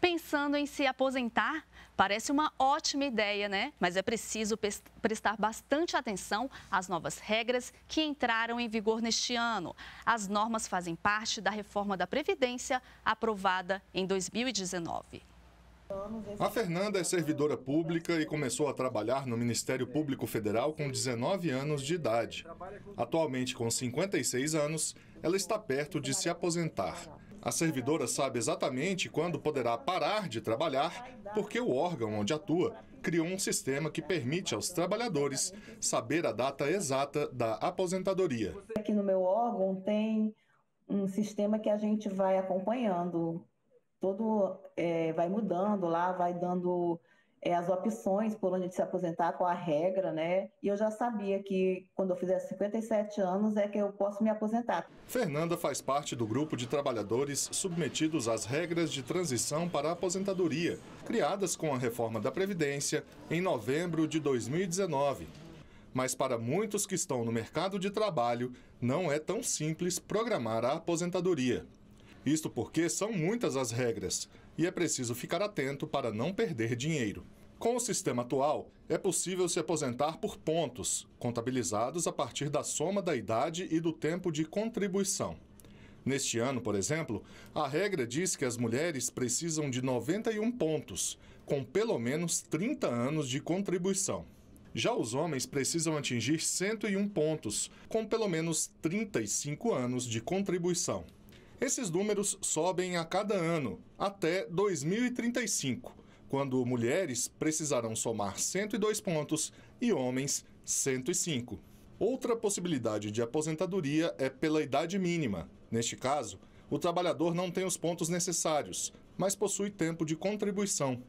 Pensando em se aposentar? Parece uma ótima ideia, né? Mas é preciso prestar bastante atenção às novas regras que entraram em vigor neste ano. As normas fazem parte da reforma da Previdência aprovada em 2019. A Fernanda é servidora pública e começou a trabalhar no Ministério Público Federal com 19 anos de idade. Atualmente, com 56 anos, ela está perto de se aposentar. A servidora sabe exatamente quando poderá parar de trabalhar, porque o órgão onde atua criou um sistema que permite aos trabalhadores saber a data exata da aposentadoria. Aqui no meu órgão tem um sistema que a gente vai acompanhando, todo é, vai mudando lá, vai dando é, as opções por onde se aposentar, qual a regra, né? E eu já sabia que quando eu fizer 57 anos é que eu posso me aposentar. Fernanda faz parte do grupo de trabalhadores submetidos às regras de transição para a aposentadoria, criadas com a reforma da Previdência em novembro de 2019. Mas para muitos que estão no mercado de trabalho, não é tão simples programar a aposentadoria. Isto porque são muitas as regras e é preciso ficar atento para não perder dinheiro. Com o sistema atual, é possível se aposentar por pontos, contabilizados a partir da soma da idade e do tempo de contribuição. Neste ano, por exemplo, a regra diz que as mulheres precisam de 91 pontos, com pelo menos 30 anos de contribuição. Já os homens precisam atingir 101 pontos, com pelo menos 35 anos de contribuição. Esses números sobem a cada ano, até 2035 quando mulheres precisarão somar 102 pontos e homens 105. Outra possibilidade de aposentadoria é pela idade mínima. Neste caso, o trabalhador não tem os pontos necessários, mas possui tempo de contribuição.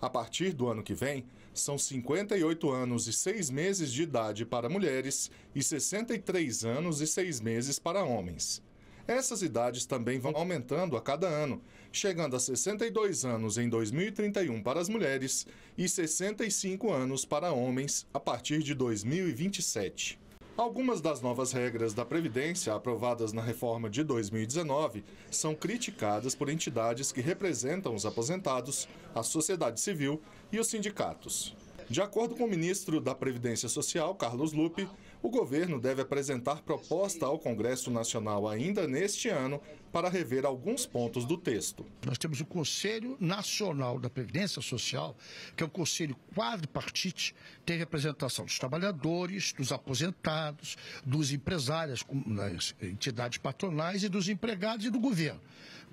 A partir do ano que vem, são 58 anos e 6 meses de idade para mulheres e 63 anos e 6 meses para homens. Essas idades também vão aumentando a cada ano, chegando a 62 anos em 2031 para as mulheres e 65 anos para homens a partir de 2027. Algumas das novas regras da Previdência aprovadas na reforma de 2019 são criticadas por entidades que representam os aposentados, a sociedade civil e os sindicatos. De acordo com o ministro da Previdência Social, Carlos Lupe, o governo deve apresentar proposta ao Congresso Nacional ainda neste ano para rever alguns pontos do texto. Nós temos o Conselho Nacional da Previdência Social, que é um conselho quadripartite, tem representação dos trabalhadores, dos aposentados, dos empresários, das entidades patronais e dos empregados e do governo.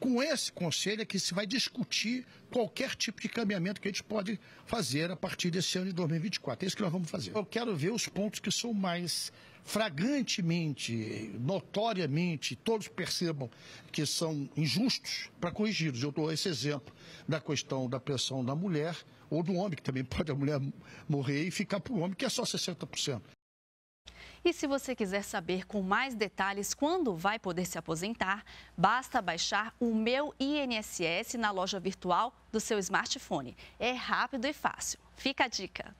Com esse conselho é que se vai discutir qualquer tipo de caminhamento que a gente pode fazer a partir desse ano de 2024. É isso que nós vamos fazer. Eu quero ver os pontos que são mais fragrantemente, notoriamente, todos percebam que são injustos para corrigi-los. Eu dou esse exemplo da questão da pressão da mulher ou do homem, que também pode a mulher morrer e ficar para o homem, que é só 60%. E se você quiser saber com mais detalhes quando vai poder se aposentar, basta baixar o Meu INSS na loja virtual do seu smartphone. É rápido e fácil. Fica a dica.